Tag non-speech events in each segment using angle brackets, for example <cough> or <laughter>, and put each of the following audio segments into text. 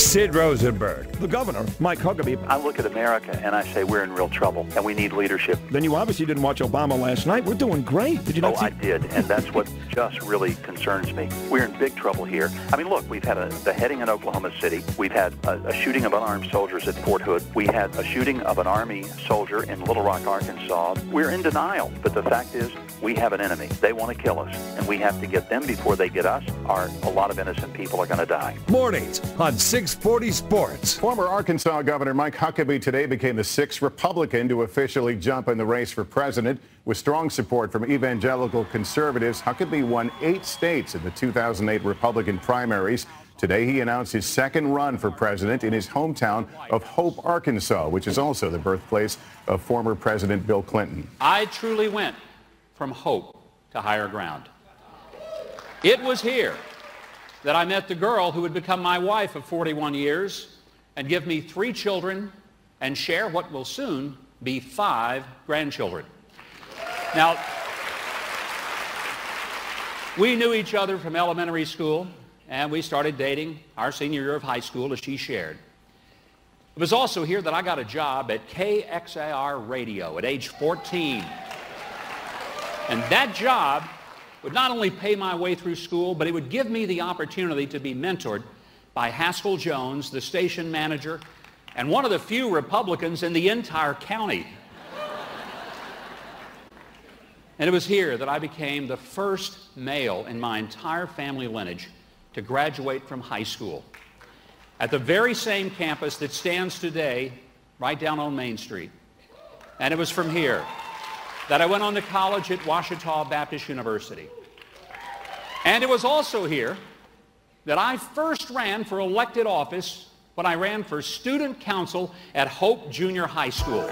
Sid Rosenberg. The governor, Mike Huckabee. I look at America and I say we're in real trouble and we need leadership. Then you obviously didn't watch Obama last night. We're doing great. Did you oh, not oh, see? I did, and that's what <laughs> just really concerns me. We're in big trouble here. I mean, look, we've had a beheading in Oklahoma City. We've had a, a shooting of unarmed soldiers at Fort Hood. We had a shooting of an Army soldier in Little Rock, Arkansas. We're in denial, but the fact is we have an enemy. They want to kill us, and we have to get them before they get us, or a lot of innocent people are going to die. Mornings on 640 Sports. Former Arkansas Governor Mike Huckabee today became the sixth Republican to officially jump in the race for president. With strong support from evangelical conservatives, Huckabee won eight states in the 2008 Republican primaries. Today, he announced his second run for president in his hometown of Hope, Arkansas, which is also the birthplace of former President Bill Clinton. I truly went from hope to higher ground. It was here that I met the girl who would become my wife of 41 years and give me three children and share what will soon be five grandchildren. Now, we knew each other from elementary school, and we started dating our senior year of high school, as she shared. It was also here that I got a job at KXAR Radio at age 14. And that job would not only pay my way through school, but it would give me the opportunity to be mentored by Haskell Jones, the station manager, and one of the few Republicans in the entire county. And it was here that I became the first male in my entire family lineage to graduate from high school at the very same campus that stands today right down on Main Street. And it was from here that I went on to college at Ouachita Baptist University. And it was also here that I first ran for elected office when I ran for student council at Hope Junior High School.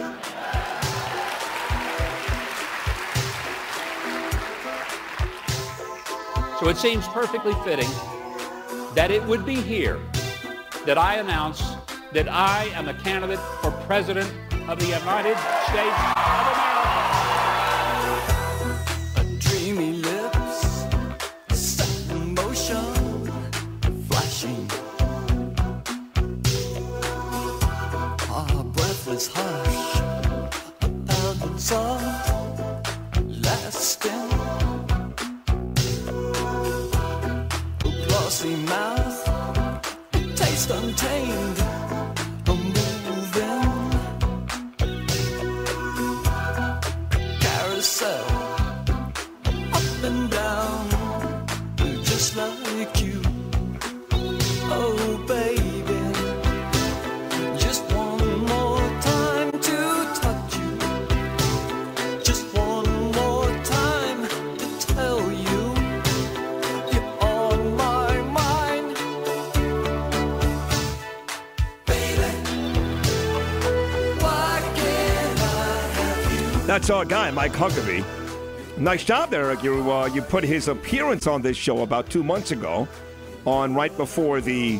So it seems perfectly fitting that it would be here that I announce that I am a candidate for President of the United States of America. Breathless hush, a pounding soft, lasting. Glossy mouth, taste untamed, That's our guy, Mike Huckabee. Nice job, Eric. You uh, you put his appearance on this show about two months ago, on right before the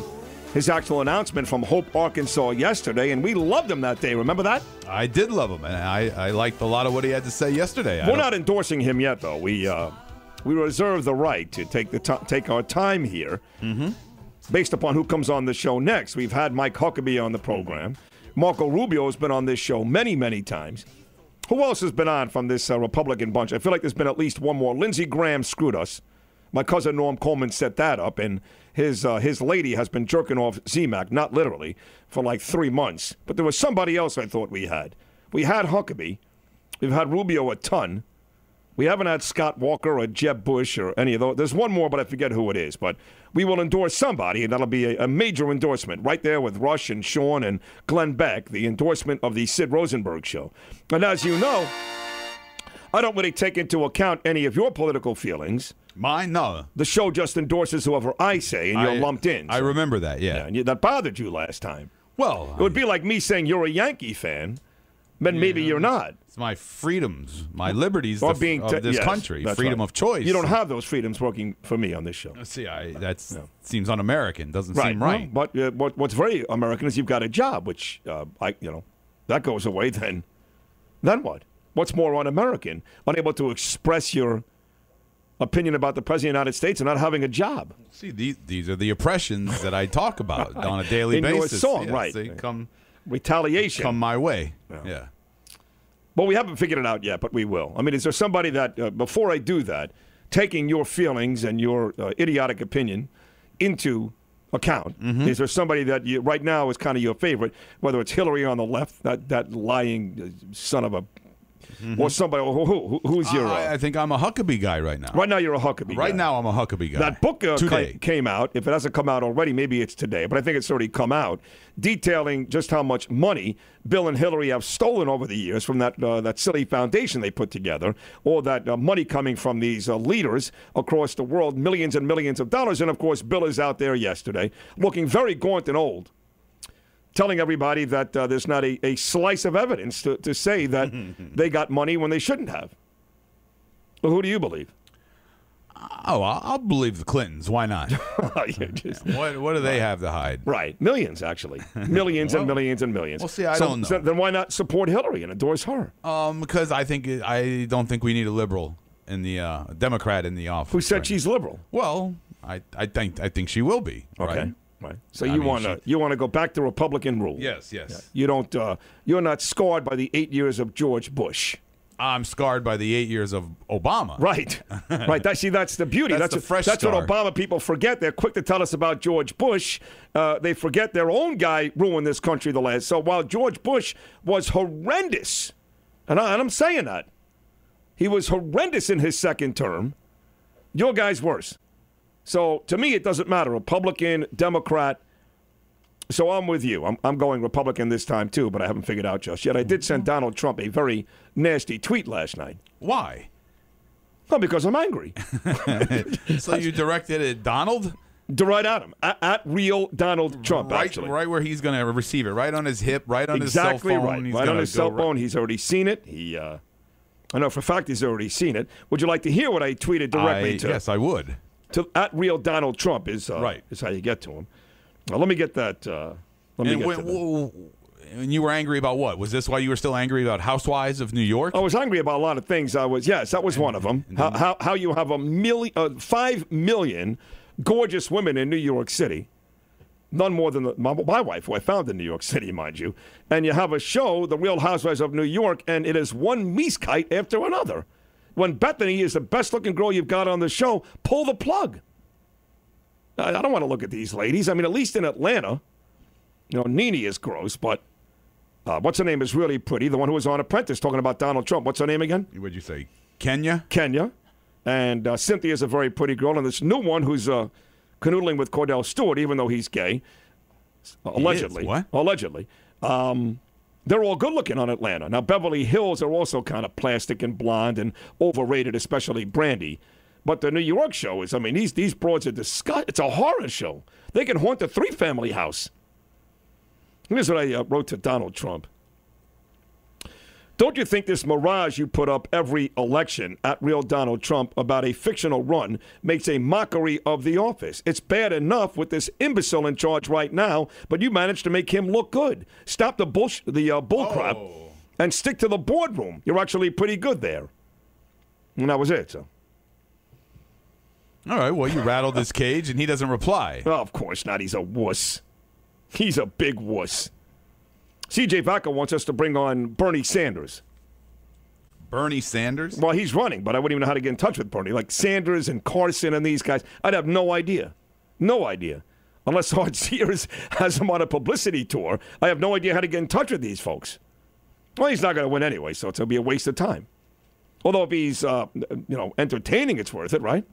his actual announcement from Hope, Arkansas yesterday, and we loved him that day. Remember that? I did love him, and I, I liked a lot of what he had to say yesterday. We're don't- endorsing him yet, though. We uh, we reserve the right to take the ti- take our time here, based upon who comes on the show next. We've had Mike Huckabee on the program. Marco Rubio has been on this show many, many times. Who else has been on from this uh, Republican bunch? I feel like there's been at least one more. Lindsey Graham screwed us. My cousin Norm Coleman set that up, and his uh, his lady has been jerking off ZMAC, not literally, for like three months. But there was somebody else I thought we had. We had Huckabee. We've had Rubio a ton. We haven't had Scott Walker or Jeb Bush or any of those. There's one more, but I forget who it is. But we will endorse somebody, and that'll be a, a major endorsement right there with Rush and Sean and Glenn Beck, the endorsement of the Sid Rosenberg show. And as you know, I don't really take into account any of your political feelings. Mine, no. The show just endorses whoever I say, and you're I- lumped in. I remember that, yeah. yeah, and you, that bothered you last time. Well, It would be like me saying you're a Yankee fan, but maybe you're not. it's my freedoms, my liberties Or being of this yes, country, freedom right. of choice. You don't have those freedoms working for me on this show. See, I, that seems un-American. Doesn't Right, seem right. well, but uh, what, what's very American is you've got a job, which uh, I, you know, that goes away. <laughs> Then, then what? What's more un-American? Unable to express your opinion about the president of the United States and not having a job. See, these these are the oppressions that I talk about <laughs> on a daily In your basis. song, Yes, right. They come Retaliation. come my way. Yeah. Well, we haven't figured it out yet, but we will. I mean, is there somebody that, uh, before I do that, taking your feelings and your uh, idiotic opinion into account, Mm-hmm. is there somebody that you, right now is kind of your favorite, whether it's Hillary on the left, that, that lying uh, son of a, or somebody, who, who, who's your, Mm-hmm. I, uh, I think I'm a Huckabee guy right now. right now you're a Huckabee. Right guy. now, I'm a Huckabee guy. That book uh, today. ca- came out. If it hasn't come out already, maybe it's today, but I think it's already come out, detailing just how much money Bill and Hillary have stolen over the years from that uh, that silly foundation they put together, or that uh, money coming from these uh, leaders across the world, millions and millions of dollars. And of course, Bill is out there yesterday, looking very gaunt and old. Telling everybody that uh, there's not a, a slice of evidence to, to say that <laughs> they got money when they shouldn't have. Well, who do you believe? Oh, I'll, I'll believe the Clintons. Why not? <laughs> <laughs> Just- what What do they have to hide? Right, millions actually, millions and millions and millions. well, see, I So- don't know. so then why not support Hillary and endorse her? Um, because I think I don't think we need a liberal in the uh, Democrat in the office. Who said right she's liberal? Well, I, I think I think she will be. Okay, Right? Right. So I you want to you want to go back to Republican rule? Yes, yes. You don't. Uh, you're not scarred by the eight years of George Bush. I'm scarred by the eight years of Obama. Right, <laughs> right. That, see, that's the beauty. That's That's, the fresh that's what. Obama people forget. They're quick to tell us about George Bush. Uh, they forget their own guy ruined this country the last. So while George Bush was horrendous, and, I, and I'm saying that he was horrendous in his second term, your guy's worse. So to me, it doesn't matter. Republican, Democrat. So I'm with you. I'm, I'm going Republican this time too, but I haven't figured out just yet. I did send Donald Trump a very nasty tweet last night. Why? Well, because I'm angry. <laughs> <laughs> So you directed it at Donald? right at him, at, at real Donald Trump, right, actually. right where he's going to receive it, right on his hip, right on exactly his cell phone. right. He's right on his go cell right- phone. He's already seen it. He, uh, I know for a fact he's already seen it. Would you like to hear what I tweeted directly I- to, Yes, I would. To at real Donald Trump? Is uh, Right. is how you get to him. Now, let me get that. Uh, let me And get when, to that. and you were angry about what? Was this why you were still angry about Housewives of New York? I was angry about a lot of things. I was yes, that was one of them. How, how, how you have a million, uh, five million gorgeous women in New York City, none more than the, my, my wife, who I found in New York City, mind you, and you have a show, The Real Housewives of New York, and it is one meeskite after another. When Bethenny is the best-looking girl you've got on the show, pull the plug. I, I don't want to look at these ladies. I mean, at least in Atlanta, you know, Nene is gross, but. Uh, what's her name is really pretty. The one who was on Apprentice talking about Donald Trump. What's her name again? What'd you say? Kenya? Kenya. And uh, is a very pretty girl. And this new one who's uh, canoodling with Kordell Stewart, even though he's gay, allegedly. What? Allegedly. Um, they're all good looking on Atlanta. Now, Beverly Hills are also kind of plastic and blonde and overrated, especially Brandi. But the New York show is, I mean, these, these broads are disgust. It's a horror show. They can haunt a three family house. Here's what I uh, wrote to Donald Trump. Don't you think this mirage you put up every election at real Donald Trump about a fictional run makes a mockery of the office? It's bad enough with this imbecile in charge right now, but you managed to make him look good. Stop the bullsh- the uh, bullcrap Oh. and stick to the boardroom. You're actually pretty good there. And that was it. So. All right, well, you rattled his <laughs> cage and he doesn't reply. Well, of course not. He's a wuss. He's a big wuss. CJ Vaca wants us to bring on Bernie Sanders. Bernie Sanders? Well, he's running, but I wouldn't even know how to get in touch with Bernie. Like Sanders and Carson and these guys, I'd have no idea. No idea. Unless <laughs> Hard Sears has him on a publicity tour, I have no idea how to get in touch with these folks. Well, he's not going to win anyway, so to be a waste of time. Although if he's, uh, you know, entertaining, it's worth it, right?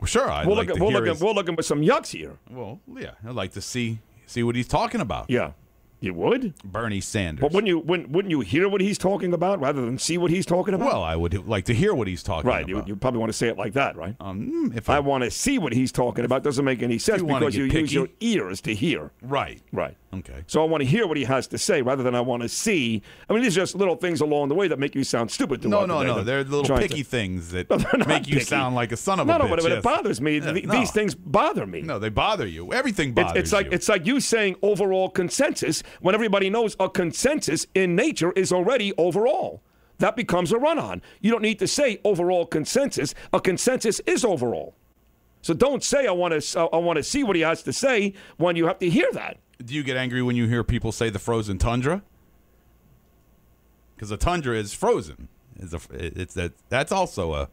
Well, sure, I'd We're like looking, to we're, hear his- we're looking for some yucks here. Well, yeah, I'd like to see see what he's talking about. Yeah, you would. Bernie Sanders. But wouldn't you wouldn't, wouldn't you hear what he's talking about rather than see what he's talking about? well, I would like to hear what he's talking right. You, about. you probably want to say it like that, right? um, if I want to see what he's talking about. Doesn't make any sense you because you get use your ears to hear. right. Right. Okay. So I want to hear what he has to say rather than I want to see. I mean, these are just little things along the way that make you sound stupid. No, no, no. They're little trying to- picky things that <laughs> not make you picky. sound like a son of no, a no, bitch. but, but yes. it bothers me. Yeah, Th- no. These things bother me. No, they bother you. Everything It's, bothers it's like you. it's like you saying overall consensus when everybody knows a consensus in nature is already overall. that becomes a run on. You don't need to say overall consensus. A consensus is overall. So don't say I want to I want to see what he has to say when you have to hear that. Do you get angry when you hear people say the frozen tundra? Because the tundra is frozen. It's, a, it's that. That's also a.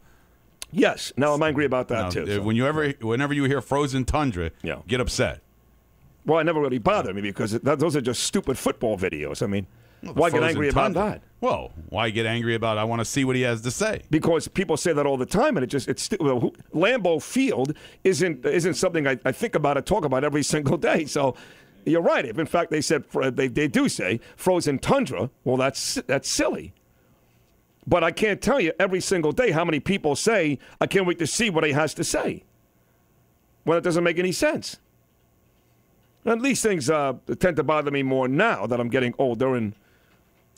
Yes. Now I'm angry about that too. Uh, so. When you ever, whenever you hear frozen tundra, Yeah. get upset. Well, it never really bothered me because that, those are just stupid football videos. I mean, Well, why get angry about that? Well, why get angry about? I want to see what he has to say. Because people say that all the time, and it just it's well, Lambeau Field isn't isn't something I, I think about and talk about every single day. So you're right. If in fact they said they they do say frozen tundra, well that's that's silly. But I can't tell you every single day how many people say I can't wait to see what he has to say. Well, it doesn't make any sense. And these things uh, tend to bother me more now that I'm getting older and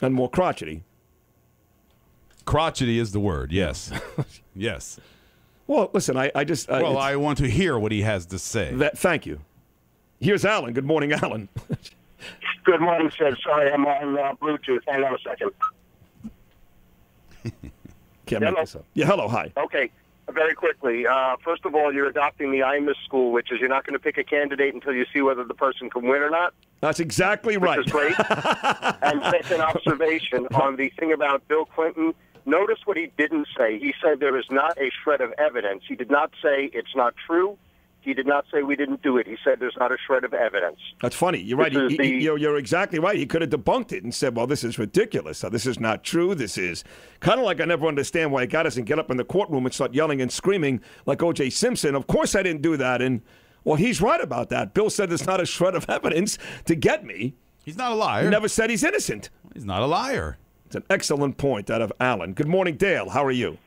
and more crotchety. Crotchety is the word. Yes, <laughs> yes. Well, listen, I, I just uh, Well, I want to hear what he has to say. that. Thank you. Here's Alan. Good morning, Alan. <laughs> Good morning, Sid. Sorry, I'm on uh, Bluetooth. Hang on a second. <laughs> Can't make this up. Yeah, hello, hi. Okay, very quickly. Uh, first of all, you're adopting the IMUS school, which is you're not going to pick a candidate until you see whether the person can win or not, That's exactly which right. is great. <laughs> and second observation on the thing about Bill Clinton. Notice what he didn't say. He said there is not a shred of evidence. He did not say it's not true. He did not say we didn't do it. He said there's not a shred of evidence. That's funny. You're right. This is He- he- the- you're, you're exactly right. He could have debunked it and said, well, this is ridiculous. This is not true. This is kind of like I never understand why a guy doesn't get up in the courtroom and start yelling and screaming like O.J. Simpson. Of course I didn't do that. And, well, he's right about that. Bill said there's not a shred of <laughs> evidence to get me. He's not a liar. He never said he's innocent. He's not a liar. It's an excellent point out of Alan. Good morning, Dale. How are you?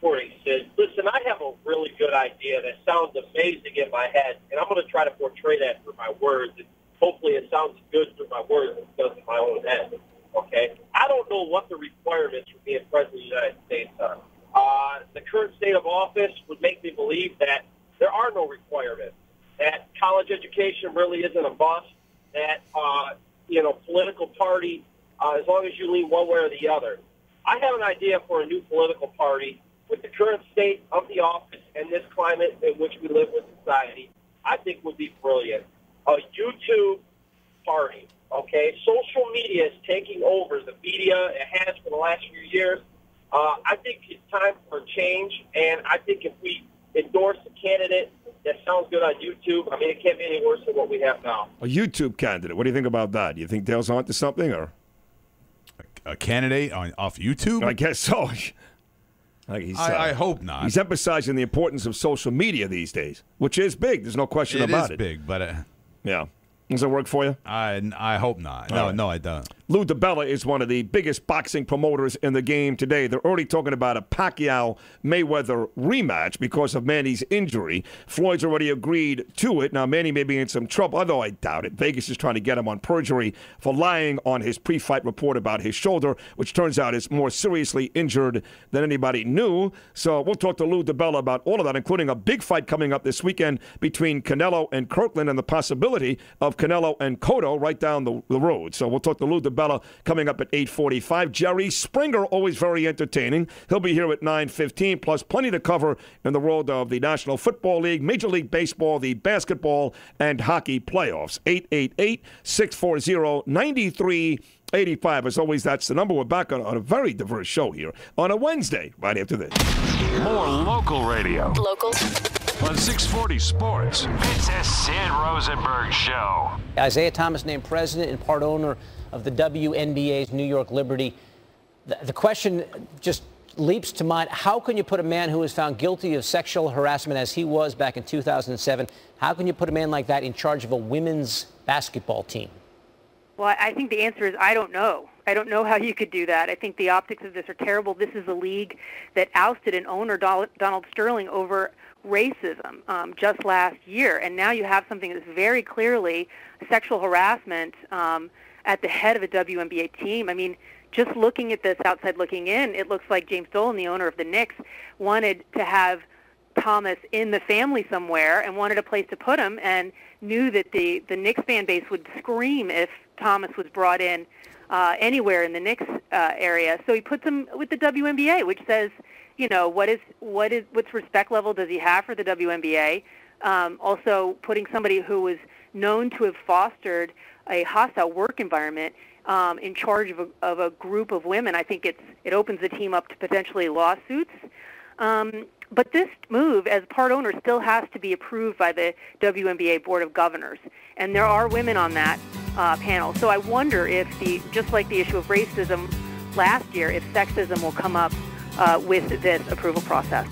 Morning, Sid. Listen, I have a really good idea that sounds amazing in my head, and I'm going to try to portray that through my words. And hopefully, it sounds good through my words it does in my own head. Okay? I don't know what the requirements for being president of the United States are. Uh, the current state of office would make me believe that there are no requirements. That college education really isn't a must. That uh, you know, political party, uh, as long as you lean one way or the other. I have an idea for a new political party with the current state of the office and this climate in which we live with society. I think would be brilliant. A YouTube party. Okay, social media is taking over the media. It has for the last few years. Uh, I think it's time for change, and I think if we endorse a candidate that sounds good on YouTube, I mean, it can't be any worse than what we have now. A YouTube candidate. What do you think about that? Do you think Dale's onto something, or A candidate on off YouTube? I guess so. <laughs> Like he's, uh, I, I hope not. He's emphasizing the importance of social media these days, which is big. There's no question It about is it. big, but uh, Yeah. Does it work for you? I I hope not. No, right. no, I don't. Lou DiBella is one of the biggest boxing promoters in the game today. They're already talking about a Pacquiao Mayweather rematch because of Manny's injury. Floyd's already agreed to it. Now, Manny may be in some trouble, although I doubt it. Vegas is trying to get him on perjury for lying on his pre fight report about his shoulder, which turns out is more seriously injured than anybody knew. So we'll talk to Lou DiBella about all of that, including a big fight coming up this weekend between Canelo and Kirkland and the possibility of Canelo and Cotto right down the, the road. So we'll talk to Lou DiBella coming up at 845. Jerry Springer, always very entertaining. He'll be here at 915, plus plenty to cover in the world of the National Football League, Major League Baseball, the basketball, and hockey playoffs. 888-640-9385. As always, that's the number. We're back on, on a very diverse show here on a Wednesday, right after this. More local radio Local. On 640 Sports. It's a Sid Rosenberg Show. Isaiah Thomas named president and part owner of the WNBA's New York Liberty. The, the question just leaps to mind. How can you put a man who was found guilty of sexual harassment as he was back in 2007, how can you put a man like that in charge of a women's basketball team? Well, I think the answer is I don't know. I don't know how you could do that. I think the optics of this are terrible. This is a league that ousted an owner, Donald Sterling, over racism um, just last year, and now you have something that's very clearly sexual harassment um, at the head of a WNBA team. I mean, just looking at this outside looking in, it looks like James Dolan, the owner of the Knicks, wanted to have Thomas in the family somewhere and wanted a place to put him and knew that the, the Knicks fan base would scream if Thomas was brought in uh, anywhere in the Knicks uh, area. So he puts him with the WNBA, which says, you know, what is what is what's respect level does he have for the WNBA? Um, also, putting somebody who was known to have fostered a hostile work environment um, in charge of a, of a group of women, I think it's it opens the team up to potentially lawsuits. Um, but this move, as part owner, still has to be approved by the WNBA Board of Governors, and there are women on that uh, panel. So I wonder if the just like the issue of racism last year, if sexism will come up uh, with this approval process.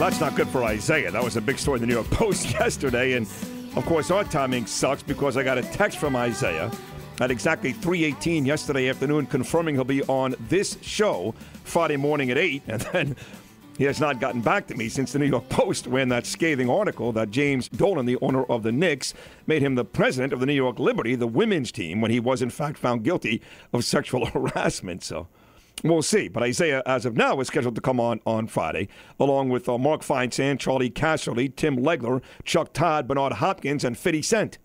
Well, that's not good for Isaiah. That was a big story in the New York <laughs> Post yesterday. And of course, our timing sucks because I got a text from Isaiah at exactly 3:18 yesterday afternoon confirming he'll be on this show Friday morning at 8 and then he has not gotten back to me since the New York Post ran that scathing article that James Dolan, the owner of the Knicks, made him the president of the New York Liberty, the women's team, when he was in fact found guilty of sexual <laughs> harassment. So We'll see. But Isaiah, as of now, is scheduled to come on on Friday, along with uh, Mark Feinsand, Charley Casserly, Tim Legler, Chuck Todd, Bernard Hopkins, and 50 Cent.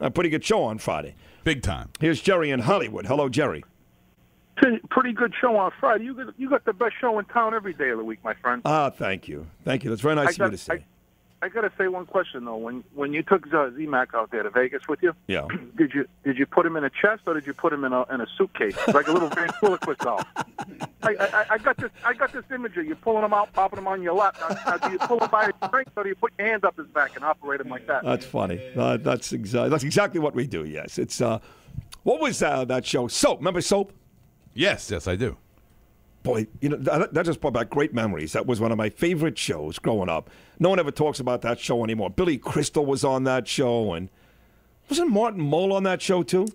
A pretty good show on Friday. Big time. Here's Jerry in Hollywood. Hello, Jerry. Pretty- Pretty good show on Friday. You got you got the best show in town every day of the week, my friend. Ah, thank you. Thank you. That's very nice I of got, you to say. I, I got to say one question though. When when you took Z- Z-Mac out there to Vegas with you, yeah. <clears throat> did you did you put him in a chest or did you put him in a in a suitcase like a little ventriloquist doll? I, I, I got this I got this image of you pulling him out, popping him on your lap. Now, now, do you pull him by his strength or do you put your hands up his back and operate him like that? That's funny. Uh, that's exactly that's exactly what we do. Yes, it's uh, what was uh, that show? Soap. Remember Soap? Yes, yes, I do. Boy, you know that, that just brought back great memories. That was one of my favorite shows growing up. No one ever talks about that show anymore. Billy Crystal was on that show, and wasn't Martin Mull on that show too?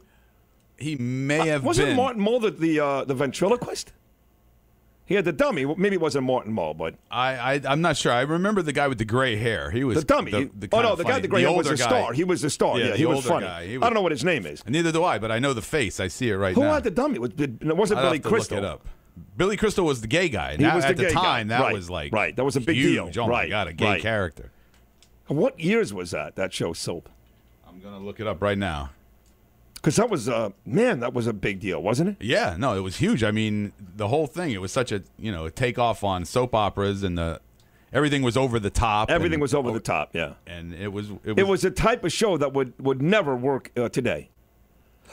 He may have wasn't been. Martin Mull the the, uh, the ventriloquist? He had the dummy. Maybe it wasn't Martin Mull, but I, I I'm not sure. I remember the guy with the gray hair. He was the dummy. The, the oh no, the guy with the gray hair was a guy. star. He was a star. Yeah, the he was funny. He I don't know what his name is. Neither do I, but I know the face. I see it right there. Who now. had the dummy? Was- It wasn't Billy Crystal. Look it up. Billy Crystal was the gay guy. He Now, was at the the gay guy. time, that Right, was like right. That was a big huge. deal. Oh my Right, god, a gay right. character. What years was that? That show Soap? I'm gonna look it up right now. Because that was uh, man, that was a big deal, wasn't it? Yeah, no, it was huge. I mean, the whole thing. It was such a you know a takeoff on soap operas, and the everything was over the top. Everything and- was over the top. Yeah. and it was it was, It was a type of show that would, would never work uh, today.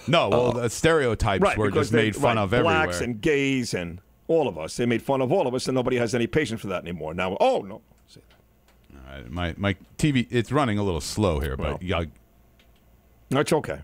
No. Well, the stereotypes right, were just they- made fun right, of blacks and gays and all of us. They made fun of all of us, and nobody has any patience for that anymore. Now, oh no, All right, my my TV it's running a little slow here, but yeah, that's okay.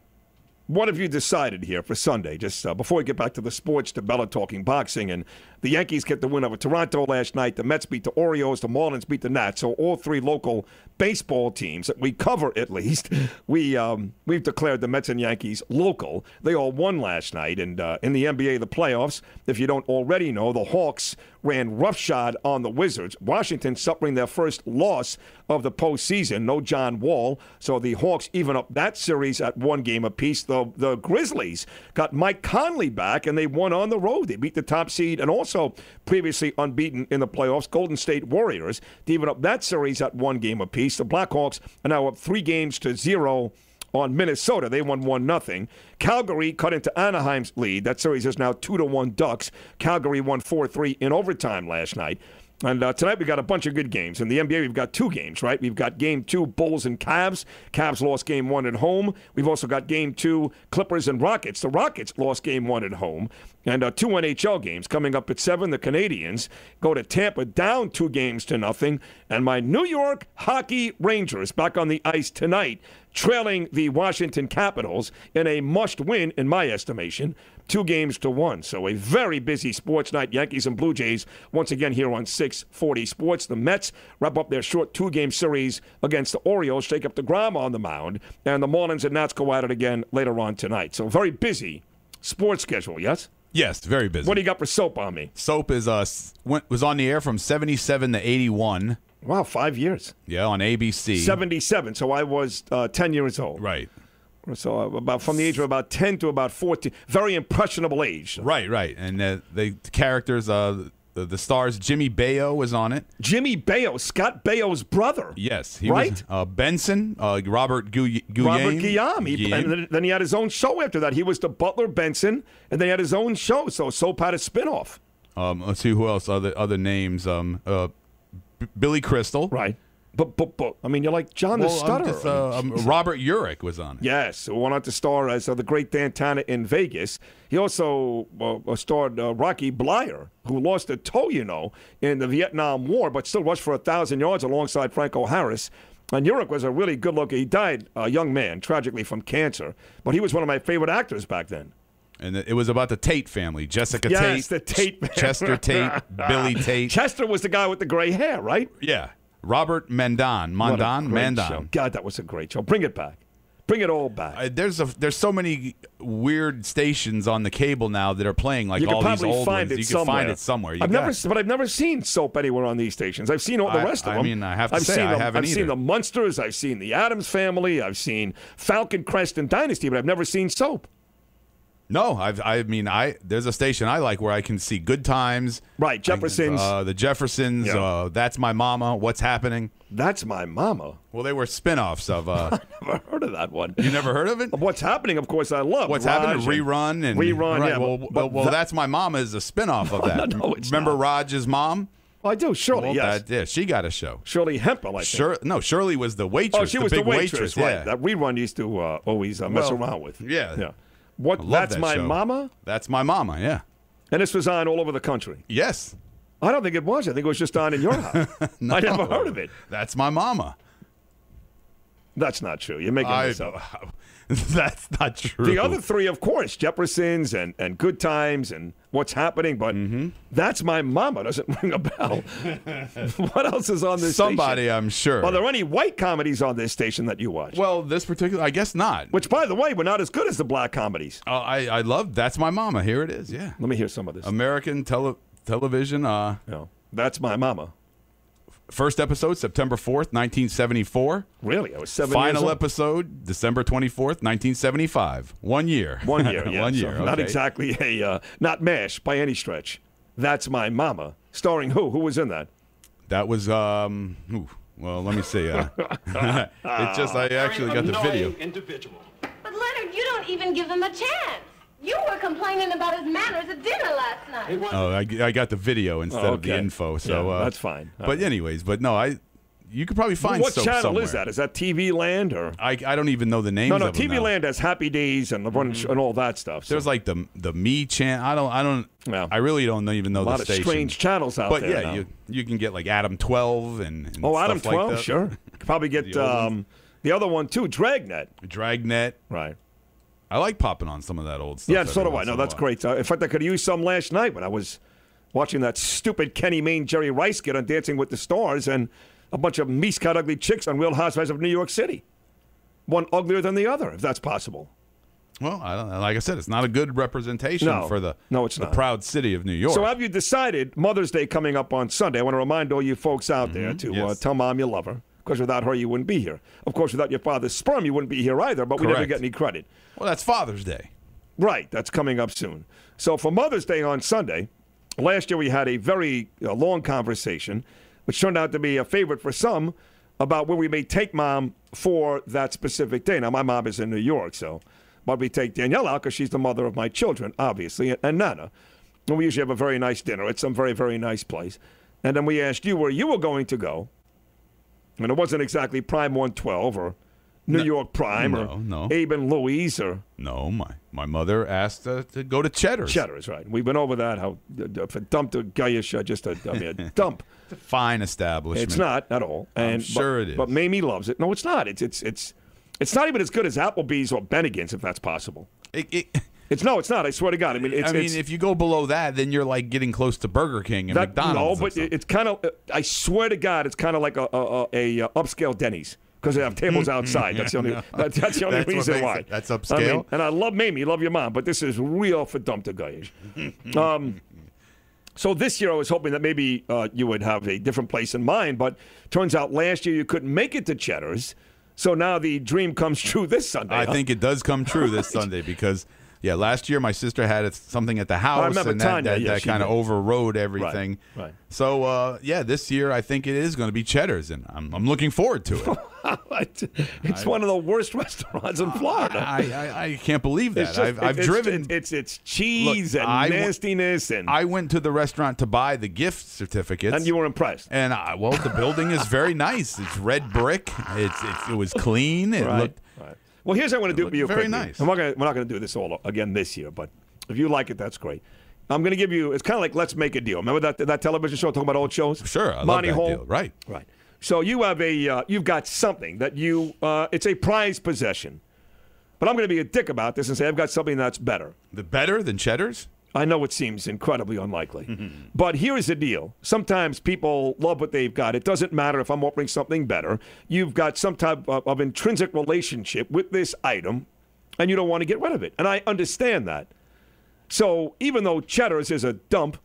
What have you decided here for Sunday? Just uh, before we get back to the sports, DiBella talking boxing, and the Yankees get the win over Toronto last night. The Mets beat the Orioles. The Marlins beat the Nats. So all three local baseball teams that we cover, at least, <laughs> we um, we've declared the Mets and Yankees local. They all won last night, and uh, in the NBA, the playoffs. If you don't already know, the Hawks ran roughshod on the Wizards. Washington suffering their first loss of the postseason. No John Wall, so the Hawks even up that series at one game apiece. The the Grizzlies got Mike Conley back, and they won on the road. They beat the top seed and also previously unbeaten in the playoffs, Golden State Warriors, to even up that series at one game apiece. The Blackhawks are now up three games to zero on Minnesota. They won one nothing. Calgary cut into Anaheim's lead. That series is now two to one Ducks. Calgary won four three in overtime last night. And uh, tonight we've got a bunch of good games. In the NBA, we've got two games, right? We've got game two, Bulls and Cavs. Cavs lost game one at home. We've also got game two, Clippers and Rockets. The Rockets lost game one at home. And uh, two NHL games coming up at seven. The Canadiens go to Tampa down two games to nothing. And my New York Hockey Rangers back on the ice tonight, trailing the Washington Capitals in a must win, in my estimation. Two games to one. So a very busy sports night. Yankees and Blue Jays once again here on 640 Sports. The Mets wrap up their short two-game series against the Orioles, Jacob deGrom on the mound, and the Marlins and Nats go at it again later on tonight. So very busy sports schedule, yes? Yes, very busy. What do you got for soap on me? Soap is uh went, was on the air from 77 to 81. Wow, five years. Yeah, on ABC. 77, so I was uh, 10 years old. Right. So uh, about from the age of about 10 to about 14. Very impressionable age. Right, right. And uh, the characters, uh, the, the stars, Jimmy Baio was on it. Jimmy Baio, Scott Baio's brother. Yes, he Right? was. Uh, Benson, uh, Robert Gu- Guillaume. Robert Guillaume. He- Guillaume. And then, then he had his own show after that. He was the Butler Benson, and they had his own show. So Soap had a spinoff. Um, let's see who else. Other other names. Um, uh, B- Billy Crystal. Right. But, but, but, I mean, you're like John the Well, I'm Stutterer. just, uh, um, <laughs> Robert Urich was on it. Yes, who went on to star as uh, the great Dan Tanner in Vegas. He also uh, starred uh, Rocky Bleier, who lost a toe, you know, in the Vietnam War, but still rushed for a thousand yards alongside Franco Harris. And Urich was a really good looking. He died a young man, tragically from cancer, but he was one of my favorite actors back then. And it was about the Tate family. Jessica yes, Tate. the Tate, Ch- Chester Tate. <laughs> Billy Tate. Chester was the guy with the gray hair, right? Yeah. Robert Mandan. A Mandan? Mandan. show. God, that was a great show. Bring it back. Bring it all back. Uh, there's a there's so many weird stations on the cable now that are playing like you all these old find ones. it you somewhere. can find it somewhere. You I've never, it. but I've never seen soap anywhere on these stations. I've seen all the I- rest of I them. I mean, I have to I've say, seen I them. haven't I've seen the Munsters. I've seen the Addams Family. I've seen Falcon Crest and Dynasty, but I've never seen soap. No, I've, I mean, I there's a station I like where I can see Good Times, Right, Jeffersons. uh, the Jeffersons. Yeah. Uh, That's my mama. What's happening? That's my mama. Well, they were spin-offs of. Uh, <laughs> Never heard of that one. you never heard of it? What's happening? Of course, I love. What's Raj happening? Rerun and rerun. Right, yeah, well, but- well, but well, that- that's my mama is a spin-off of <laughs> that. no, it's Remember not. Raj's mom? I do. Shirley, Well, yes. that- yeah, she got a show. Shirley Hemphill, I think. Sure, no, Shirley was the waitress. Oh, she was big the waitress, right? Yeah. That rerun used to uh, always uh, mess Well, around with. yeah. yeah. What? That's that my show. mama, That's my mama. Yeah. and this was on all over the country. Yes. I don't think it was. I think it was just on in your house. <laughs> I never heard of it. That's my mama. That's not true. You're making I, this up. <laughs> <laughs> that's not true. The other three, of course, Jeffersons and, and Good Times and What's Happening, but Mm-hmm. that's my mama doesn't <laughs> ring a bell. <laughs> what else is on this Somebody, station? I'm sure. Are there any white comedies on this station that you watch? well, this particular, I guess not. Which, by the way, were not as good as the black comedies. Uh, I I love that's my mama. Here it is. Yeah. Let me hear some of this. American tele- television. Uh, no, that's my mama. First episode September fourth, nineteen seventy four. Really? I was seven years Final old. episode December twenty fourth, nineteen seventy five. One year. <laughs> One year, <laughs> yeah. One so year. Not exactly a, uh, not MASH by any stretch. That's my mama. Starring who? Who was in that? That was um. ooh, well, let me see. Uh, <laughs> it just I actually got the video. Individual. But Leonard, you don't even give him a chance. You were complaining about his manners at dinner last night. Oh, I, I got the video instead of the info. So Yeah, uh, that's fine. All But right. anyways, but no, I. You could probably find what soap channel somewhere. is that? Is that TV Land or? I, I don't even know the name. No, no. of TV now. Land has Happy Days and the Run and all that stuff. So. There's like the the me channel. I don't I don't. Yeah. I really don't even know a lot the of station. strange channels out but there. But yeah, now. you you can get like Adam Twelve and, and oh, Adam stuff like Twelve, that. sure. <laughs> Could probably get The um, the other one too, Dragnet. Dragnet. Right. I like popping on some of that old stuff. Yeah, so do I. No, that's great. Uh, in fact, I could use some last night when I was watching that stupid Kenny Mayne, Jerry Rice get on Dancing with the Stars and a bunch of meat-cut ugly chicks on Real Housewives of New York City. One uglier than the other, if that's possible. Well, I don't, like I said, it's not a good representation No. for the No, it's the not. proud city of New York. So have you decided Mother's Day coming up on Sunday? I want to remind all you folks out there to uh, Mm-hmm. Tell mom you love her. Because without her, you wouldn't be here. Of course, without your father's sperm, you wouldn't be here either, but we never get any credit. well, that's Father's Day. Right, that's coming up soon. So for Mother's Day on Sunday, last year we had a very uh, long conversation, which turned out to be a favorite for some, about where we may take mom for that specific day. Now, my mom is in New York, so but we take Danielle out because she's the mother of my children, obviously, and, and Nana. And we usually have a very nice dinner at some very, very nice place. And then we asked you where you were going to go. And it wasn't exactly Prime 112 or New York Prime no, or no. Abe and Louie's or No, my my mother asked uh, to go to Cheddar's. Cheddar's, right. We've been over that. How uh, if a Gayish, uh, just a, I mean, a <laughs> dump. It's a fine establishment. It's not at all. I'm sure but, it is. But Mamie loves it. No, it's not. It's it's it's it's not even as good as Applebee's or Bennigan's, if that's possible. It, it, It's no, it's not. I swear to God. I mean, it's, I mean, if you go below that, then you're like getting close to Burger King and that, McDonald's. No, but it- it's kind of. I swear to God, it's kind of like a a, a, a uh, upscale Denny's because they have tables <laughs> outside. That's the only. No. <laughs> that- that's the only That's reason why. it- that's I mean, upscale? and I love Mamie, love your mom, but this is real for dumb to guys. um, so this year I was hoping that maybe uh, you would have a different place in mind, but turns out last year you couldn't make it to Cheddar's. So now the dream comes true this Sunday. I huh? think it does come true this <laughs> Sunday because, yeah, last year my sister had something at the house and that, Tanya, that, yeah, that kind of overrode everything. right. right. So, uh, yeah, this year I think it is going to be Cheddar's, and I'm, I'm looking forward to it. <laughs> <laughs> it's one of the worst restaurants in Florida. I, I, I can't believe that. Just- I've, I've it's- driven. It's, it's it's cheese Look, and I nastiness, and I went to the restaurant to buy the gift certificates, and you were impressed. And I, well, the building is very nice. It's red brick. It's, it's it was clean. It Right, looked. Well, here's what I want to do for you. very quickly. nice. I'm not gonna, we're not going to do this all again this year, but if you like it, that's great. I'm going to give you. It's kind of like let's make a deal. Remember that that television show talking about old shows? Sure, I love Monty that Hall. deal. Right. Right. So you have a uh, you've got something that you uh, it's a prized possession, but I'm going to be a dick about this and say I've got something that's better. the better than Cheddar's. I know it seems incredibly unlikely. but here's the deal. Sometimes people love what they've got. It doesn't matter if I'm offering something better. You've got some type of, of intrinsic relationship with this item, and you don't want to get rid of it. And I understand that. So even though Cheddar's is a dump,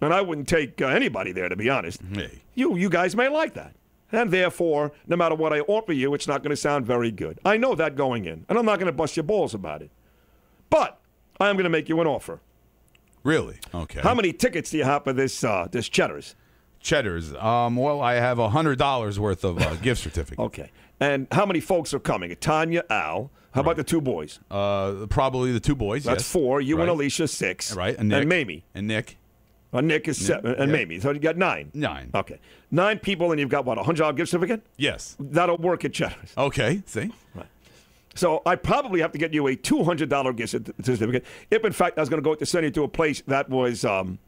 and I wouldn't take uh, anybody there, to be honest, Hey. you, you guys may like that. And therefore, no matter what I offer you, it's not going to sound very good. I know that going in, and I'm not going to bust your balls about it. But I'm going to make you an offer. Really? Okay. How many tickets do you have for this uh, this Cheddar's? Cheddar's. Um, well, I have a hundred dollars worth of uh, <laughs> gift certificate. Okay. And how many folks are coming? Tanya, Al. How about the two boys? Uh, probably the two boys. That's yes. four. You and Alicia, six. Right. And Nick. And Mamie. And Nick. Uh, Nick is seven. And yeah. Mamie. So you got nine. Nine. Okay. Nine people, and you've got what, a $100 gift certificate? Yes. That'll work at Cheddar's. Okay. See. So I probably have to get you a $200 gift certificate if, in fact, I was going to go to send you to a place that was um,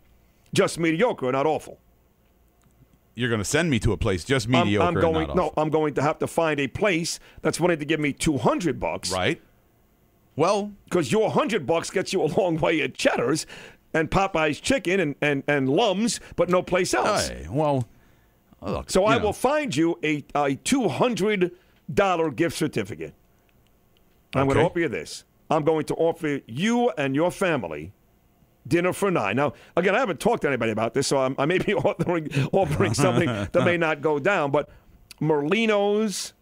just mediocre, not awful. You're going to send me to a place just I'm- mediocre. I'm, and going. no, awful. I'm going to have to find a place that's willing to give me 200 bucks. Right. Well, because your 100 bucks gets you a long way at Cheddar's and Popeye's chicken and, and, and Lums, but no place else. Hey, well, look. so I know. will find you a, a $200 gift certificate. I'm going to offer you this. I'm going to offer you and your family dinner for nine. Now, again, I haven't talked to anybody about this, so I'm, I may be <laughs> offering, offering something <laughs> that may not go down, but Merlino's,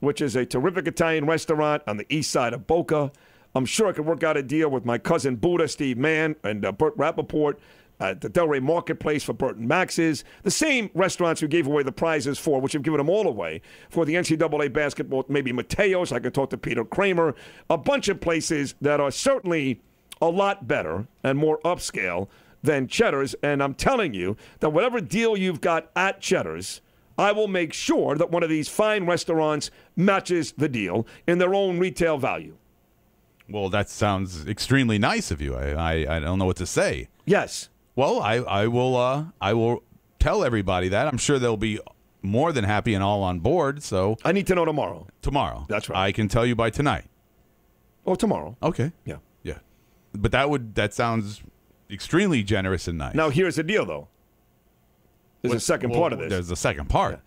which is a terrific Italian restaurant on the east side of Boca. I'm sure I could work out a deal with my cousin Buddha, Steve Mann, and uh, Burt Rappaport at the Delray Marketplace for Burton Max's. The same restaurants we gave away the prizes for, which have given them all away for the NCAA basketball, maybe Mateo's. I could talk to Peter Kramer. A bunch of places that are certainly a lot better and more upscale than Cheddar's. And I'm telling you that whatever deal you've got at Cheddar's, I will make sure that one of these fine restaurants matches the deal in their own retail value. Well, that sounds extremely nice of you. I, I, I don't know what to say. Yes. Well, I, I will uh, I will tell everybody that. I'm sure they'll be more than happy and all on board. So I need to know tomorrow. tomorrow. That's right. I can tell you by tonight. Oh, tomorrow. Okay. Yeah. Yeah. But that would that sounds extremely generous and nice. Now, here's the deal, though. There's a second well, part of this. There's a second part.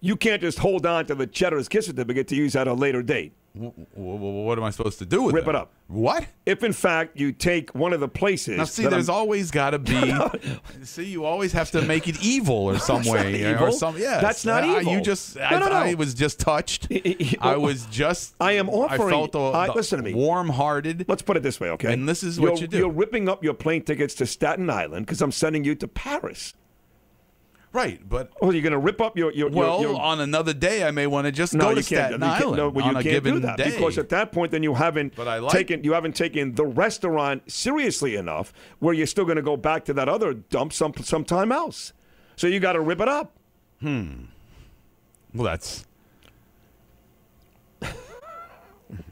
You can't just hold on to the Cheddar's gift certificate to use at a later date. W- w- w- what am I supposed to do with Rip it up. What? If, in fact, you take one of the places. Now, see, there's I'm- always got to be. <laughs> see, you always have to make it evil or <laughs> some way or evil. some. Yes, That's not I- evil. You just. No, I, no, no. I was just touched. <laughs> I was just. I am offering. I felt a, I- uh, the listen to me. warm-hearted. Let's put it this way, okay? And this is you're, what you do. You're ripping up your plane tickets to Staten Island because I'm sending you to Paris. Right, but Oh, you're going to rip up your your your- well, your, on another day, I may want to just no, go to. Staten Island no, well, on you a can't given do that day. because at that point, then you haven't But I like- taken you haven't taken the restaurant seriously enough where you're still going to go back to that other dump some sometime else. So you got to rip it up. Hmm. Well, that's. <laughs>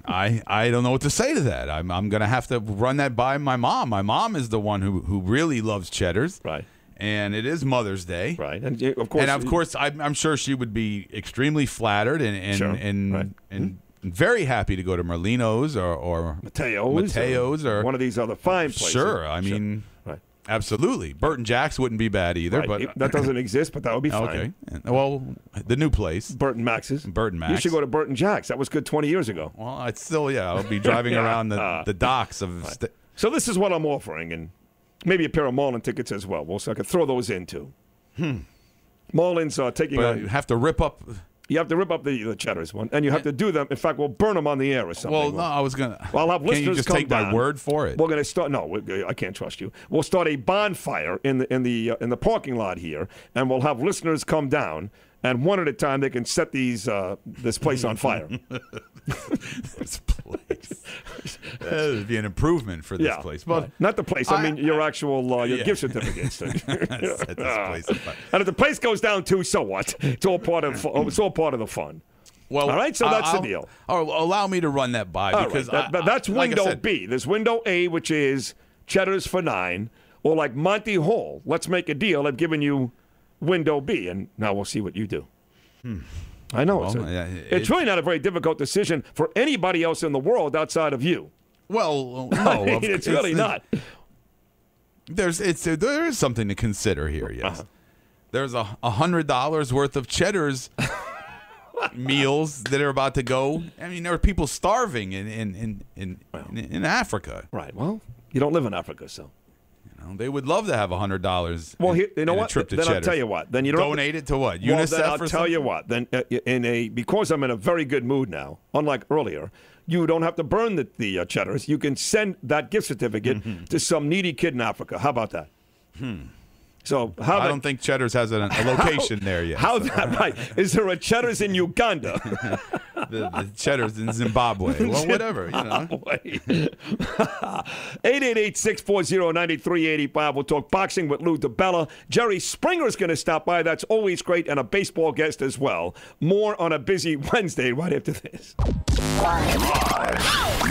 I I don't know what to say to that. I'm I'm gonna have to run that by my mom. My mom is the one who who really loves Cheddar's. Right. And it is Mother's Day. Right. And of course, and of course, I'm, I'm sure she would be extremely flattered and and Sure. and, Right. and hmm. very happy to go to Merlino's or, or Mateo's, Mateo's or one of these other fine places. Sure, I mean, Right. absolutely. Burton Jack's wouldn't be bad either, Right. but It- that doesn't exist, but that would be <laughs> fine. Okay, well, the new place, Burton Max's. Burton Max. You should go to Burton Jack's. That was good 20 years ago. Well, I'd still, yeah, I'll be driving <laughs> around the, uh, the docks of. St- So this is what I'm offering, and maybe a pair of Marlin tickets as well. Well, so I could throw those in too. Hmm. Marlins are taking but on. you have to rip up. You have to rip up the, the cheddars one, and you have to do them. In fact, we'll burn them on the air or something. Well, no, I was gonna. Well, I'll have listeners you just come take my word for it? We're going to start. No, I can't trust you. We'll start a bonfire in the in the uh, in the parking lot here, and we'll have listeners come down, and one at a time they can set these uh, this place on fire. <laughs> this place. Uh, it'd be an improvement for this yeah, place. But right. not the place. I, I- mean your actual uh, your Yeah. gift <laughs> certificates. Set this <laughs> place on fire. and if the place goes down too, so what? It's all part of it's all part of the fun. Well, all right. So that's I'll- the deal. I'll- allow me to run that by All right, because that- I- but that's I- like I window said, B. There's window A, which is Cheddar's for nine, or like Monty Hall. Let's make a deal. I've given you window B, and now we'll see what you do. I know it's, Hmm. A- yeah, it's it- really not a very difficult decision for anybody else in the world outside of you. Well, <laughs> I no, mean, it's really not. There's it's there is something to consider here. Yes, Uh-huh. there's a hundred dollars worth of Cheddar's <laughs> meals that are about to go. I mean, there are people starving in in in in, in, in Africa. Right. Well, you don't live in Africa, so. Know, they would love to have a hundred dollars. Well, here, you know what? A trip to then I'll tell you what. Then you don't donate it to what? Well, UNICEF then I'll tell something? you what. Then uh, in a because I'm in a very good mood now, unlike earlier, you don't have to burn the, the uh, cheddars. You can send that gift certificate Mm-hmm. to some needy kid in Africa. How about that? Hmm. So how I that- don't think Cheddar's has a, a <laughs> location there yet. How that right? Is there a Cheddar's in Uganda? <laughs> the, the Cheddar's in Zimbabwe. <laughs> Well, whatever. You know. 888-640-9385. We'll talk boxing with Lou DiBella. Jerry Springer's going to stop by. That's always great. And a baseball guest as well. More on a busy Wednesday right after this.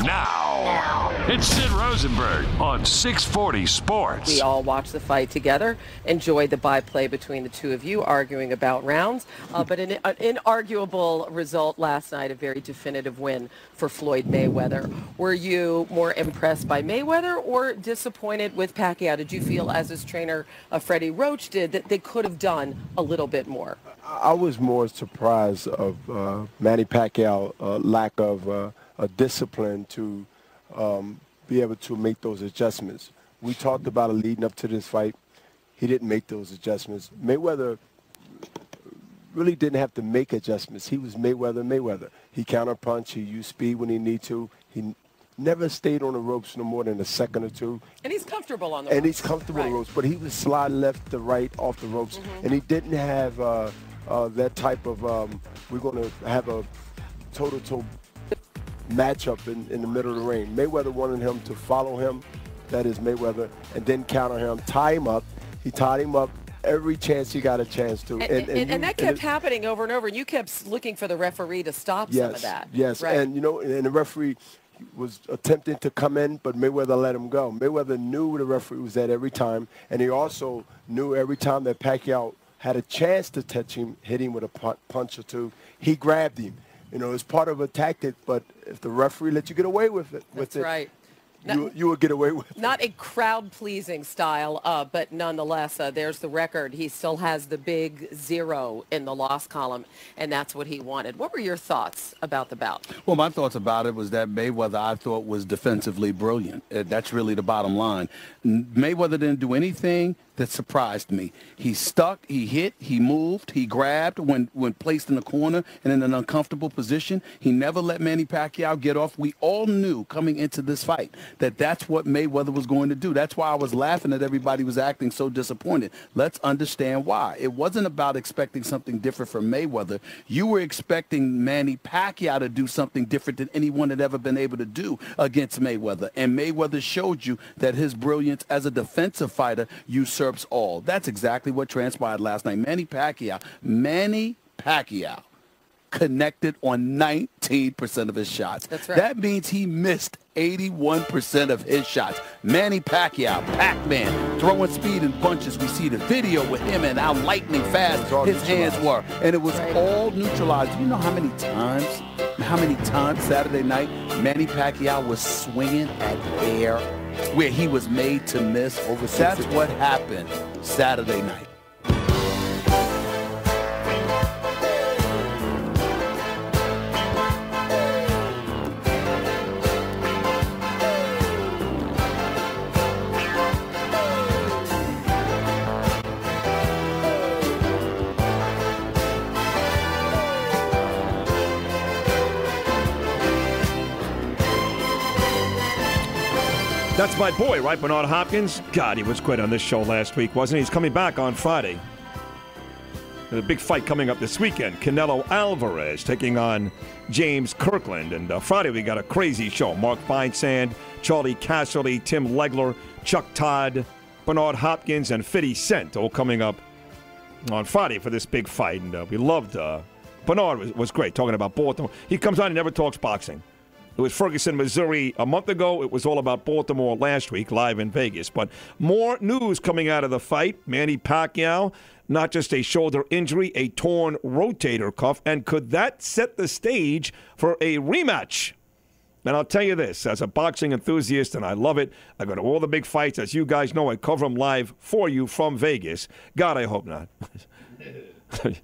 Now, it's Sid Rosenberg on 640 Sports. We all watched the fight together, enjoyed the byplay between the two of you, arguing about rounds. Uh, but an, an inarguable result last night, a very definitive win for Floyd Mayweather. Were you more impressed by Mayweather or disappointed with Pacquiao? Did you feel, as his trainer uh, Freddie Roach did, that they could have done a little bit more? I was more surprised of uh, Manny Pacquiao' uh, lack of uh, a discipline to um, be able to make those adjustments. We talked about it leading up to this fight. He didn't make those adjustments. Mayweather really didn't have to make adjustments. He was Mayweather, Mayweather. He counterpunched. He used speed when he need to. He never stayed on the ropes no more than a second or two. And he's comfortable on the And ropes. he's comfortable on the ropes, but he was sliding left to right off the ropes, Mm-hmm. and he didn't have uh, uh, that type of. Um, we're going to have a toe-to-toe matchup in, in the middle of the ring. Mayweather wanted him to follow him, that is Mayweather, and then counter him, tie him up. He tied him up every chance he got a chance to. And, and, and, you- that kept it- happening over and over. And you kept looking for the referee to stop some of that. yes, Right. and you know, and the referee was attempting to come in, but Mayweather let him go. Mayweather knew where the referee was at every time, and he also knew every time that Pacquiao had a chance to touch him, hit him with a punch or two, he grabbed him. You know, it's part of a tactic, but if the referee let you get away with it, with That's it, right. you, you would get away with it. Not a crowd-pleasing style, uh, but nonetheless, uh, there's the record. He still has the big zero in the loss column, and that's what he wanted. What were your thoughts about the bout? Well, my thoughts about it was that Mayweather, I thought, was defensively brilliant. Uh, That's really the bottom line. Mayweather didn't do anything that surprised me. He stuck, he hit, he moved, he grabbed when, when placed in the corner and in an uncomfortable position. He never let Manny Pacquiao get off. We all knew coming into this fight that that's what Mayweather was going to do. That's why I was laughing that everybody was acting so disappointed. Let's understand why. It wasn't about expecting something different from Mayweather. You were expecting Manny Pacquiao to do something different than anyone had ever been able to do against Mayweather. And Mayweather showed you that his brilliance as a defensive fighter all. That's exactly what transpired last night. Manny Pacquiao, Manny Pacquiao connected on 19% of his shots. That's right. That means he missed 81% of his shots. Manny Pacquiao, Pac-Man, throwing speed and punches. We see the video with him and how lightning fast his hands were. And it was all neutralized. Do you know how many times how many times Saturday night Manny Pacquiao was swinging at air where he was made to miss? Over That's what happened Saturday night. That's my boy, right? Bernard Hopkins. God, he was great on this show last week, wasn't he? He's coming back on Friday. There's a big fight coming up this weekend. Canelo Alvarez taking on James Kirkland. And uh, Friday, we got a crazy show. Mark Feinsand, Charley Casserly, Tim Legler, Chuck Todd, Bernard Hopkins, and 50 Cent all coming up on Friday for this big fight. And uh, we loved uh, Bernard was, was great talking about Baltimore. He comes on and never talks boxing. It was Ferguson, Missouri a month ago. It was all about Baltimore last week, live in Vegas. But more news coming out of the fight. Manny Pacquiao, not just a shoulder injury, a torn rotator cuff. And could that set the stage for a rematch? And I'll tell you this as a boxing enthusiast, and I love it, I go to all the big fights. As you guys know, I cover them live for you from Vegas. God, I hope not. <laughs>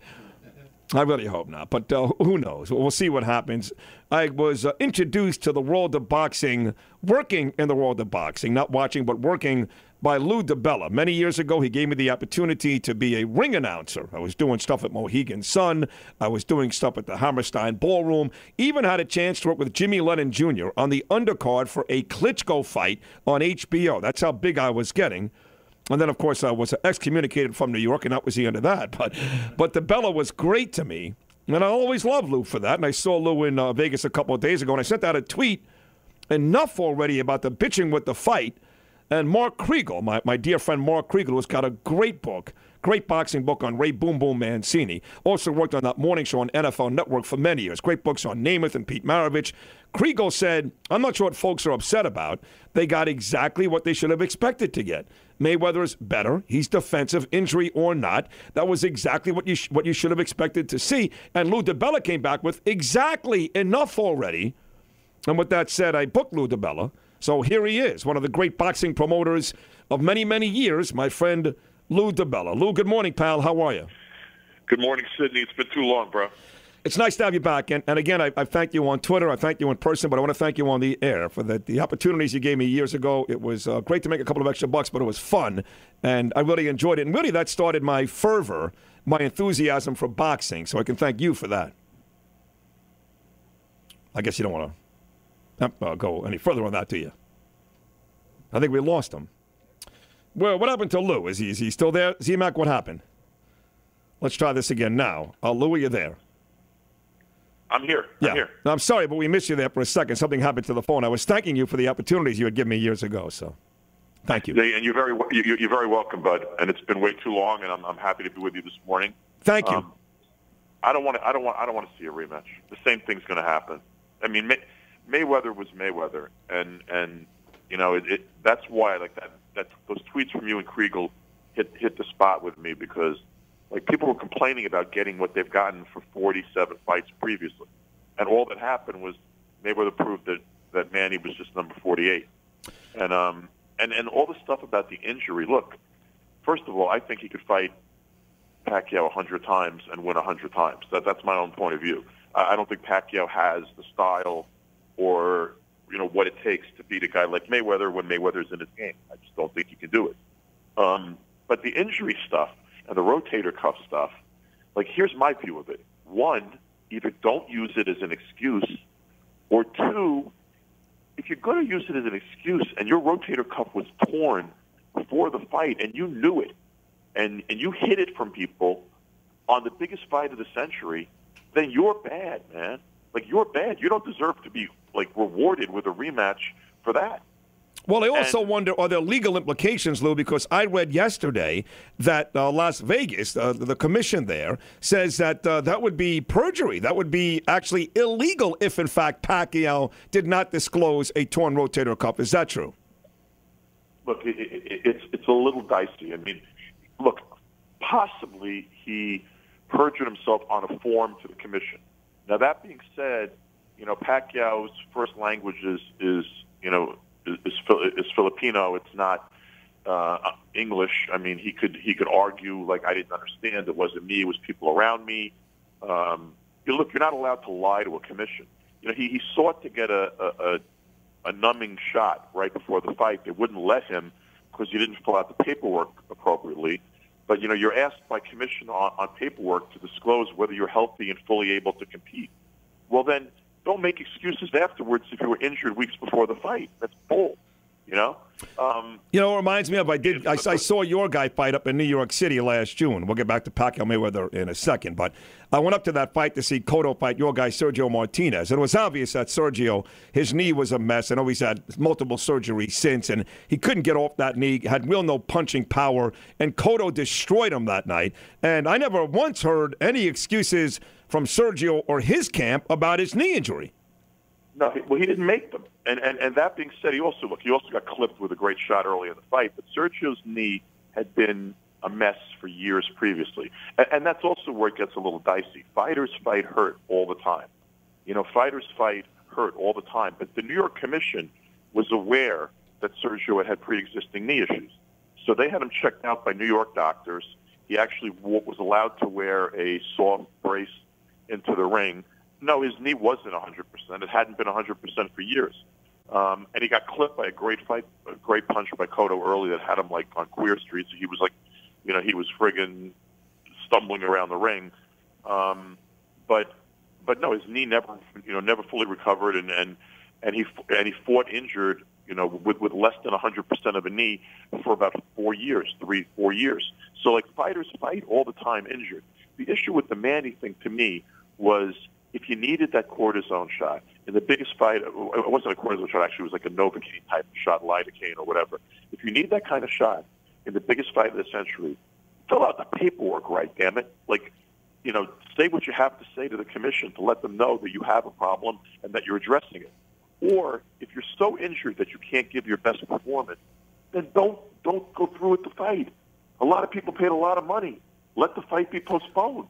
I really hope not, but uh, who knows? We'll see what happens. I was uh, introduced to the world of boxing, working in the world of boxing, not watching, but working by Lou DiBella. Many years ago, he gave me the opportunity to be a ring announcer. I was doing stuff at Mohegan Sun, I was doing stuff at the Hammerstein Ballroom, even had a chance to work with Jimmy Lennon Jr. on the undercard for a Klitschko fight on HBO. That's how big I was getting. And then, of course, I was excommunicated from New York, and that was the end of that. But, but DiBella was great to me, and I always love Lou for that. And I saw Lou in uh, Vegas a couple of days ago, and I sent out a tweet. Enough already about the bitching with the fight. And Mark Kriegel, my, my dear friend Mark Kriegel, who's got a great book, great boxing book on Ray Boom Boom Mancini. Also worked on that morning show on NFL Network for many years. Great books on Namath and Pete Maravich. Kriegel said, I'm not sure what folks are upset about. They got exactly what they should have expected to get. Mayweather is better. He's defensive, injury or not. That was exactly what you sh- what you should have expected to see. And Lou DiBella came back with exactly enough already. And with that said, I booked Lou DiBella. So here he is, one of the great boxing promoters of many, many years, my friend Lou DiBella. Lou, good morning, pal. How are you? Good morning, Sydney. It's been too long, bro. It's nice to have you back. And, and again, I, I thank you on Twitter. I thank you in person, but I want to thank you on the air for the, the opportunities you gave me years ago. It was uh, great to make a couple of extra bucks, but it was fun. And I really enjoyed it. And really, that started my fervor, my enthusiasm for boxing. So I can thank you for that. I guess you don't want to uh, go any further on that, do you? I think we lost him. Well, what happened to Lou? Is he, is he still there? Z-Mac, what happened? Let's try this again now. Uh, Lou, are you there? I'm here. Yeah. I'm here. No, I'm sorry, but we missed you there for a second. Something happened to the phone. I was thanking you for the opportunities you had given me years ago. So, thank you. And you're very you, you're very welcome, bud. And it's been way too long, and I'm, I'm happy to be with you this morning. Thank you. Um, I don't want to. I don't want. I don't want to see a rematch. The same thing's going to happen. I mean, May, Mayweather was Mayweather, and and you know it, it. That's why I like that. That those tweets from you and Kriegel hit hit the spot with me because like people were complaining about getting what they've gotten for 47 fights previously, and all that happened was Mayweather proved that that Manny was just number 48, and um and and all the stuff about the injury. Look, first of all, I think he could fight Pacquiao a hundred times and win a hundred times. That that's my own point of view. I, I don't think Pacquiao has the style or you know what it takes to beat a guy like Mayweather when Mayweather's in his game. I just don't think he can do it. Um, but the injury stuff and the rotator cuff stuff, like here's my view of it. One, either don't use it as an excuse, or two, if you're going to use it as an excuse and your rotator cuff was torn before the fight and you knew it, and and you hid it from people on the biggest fight of the century, then you're bad, man. Like you're bad. You don't deserve to be like rewarded with a rematch for that. Well, I also wonder are there legal implications, Lou? Because I read yesterday that uh, Las Vegas, uh, the commission there, says that uh, that would be perjury. That would be actually illegal if, in fact, Pacquiao did not disclose a torn rotator cuff. Is that true? Look, it, it, it's it's a little dicey. I mean, look, possibly he perjured himself on a form to the commission. Now that being said, you know, Pacquiao's first language is is you know is is, is Filipino. It's not uh, English. I mean, he could he could argue like I didn't understand. It wasn't me. It was people around me. Um, you look, you're not allowed to lie to a commission. You know, he, he sought to get a, a, a, numbing shot right before the fight. They wouldn't let him because you didn't fill out the paperwork appropriately. But you know, you're asked by commission on, on paperwork to disclose whether you're healthy and fully able to compete. Well, then don't make excuses afterwards if you were injured weeks before the fight. That's bull. You know. Um, You know, it reminds me of I did. I, I saw your guy fight up in New York City last June. We'll get back to Pacquiao Mayweather in a second, but I went up to that fight to see Cotto fight your guy Sergio Martinez, and it was obvious that Sergio, his knee was a mess. I know he's had multiple surgeries since, and he couldn't get off that knee. Had real no punching power, and Cotto destroyed him that night. And I never once heard any excuses from Sergio or his camp about his knee injury. No, well, he didn't make them. And, and and that being said, he also look he also got clipped with a great shot early in the fight. But Sergio's knee had been a mess for years previously, and, and that's also where it gets a little dicey. Fighters fight hurt all the time. You know, fighters fight hurt all the time. But the New York Commission was aware that Sergio had had pre-existing knee issues, so they had him checked out by New York doctors. He actually was allowed to wear a soft brace into the ring. No, his knee wasn't 100%. It hadn't been 100% for years. Um, and he got clipped by a great fight, a great punch by Cotto early that had him like on Queer Street. So he was like, you know, he was friggin' stumbling around the ring. Um, but but no, his knee never, you know, never fully recovered, and and and he and he fought injured, you know, with with less than 100% of a knee for about four years, three four years. So like fighters fight all the time injured. The issue with the Manny thing to me was if you needed that cortisone shot in the biggest fight, it wasn't a cortisone shot. Actually, it was like a Novocaine type shot, lidocaine or whatever. If you need that kind of shot in the biggest fight of the century, fill out the paperwork right. Damn it! Like, you know, say what you have to say to the commission to let them know that you have a problem and that you're addressing it. Or if you're so injured that you can't give your best performance, then don't don't go through with the fight. A lot of people paid a lot of money. Let the fight be postponed.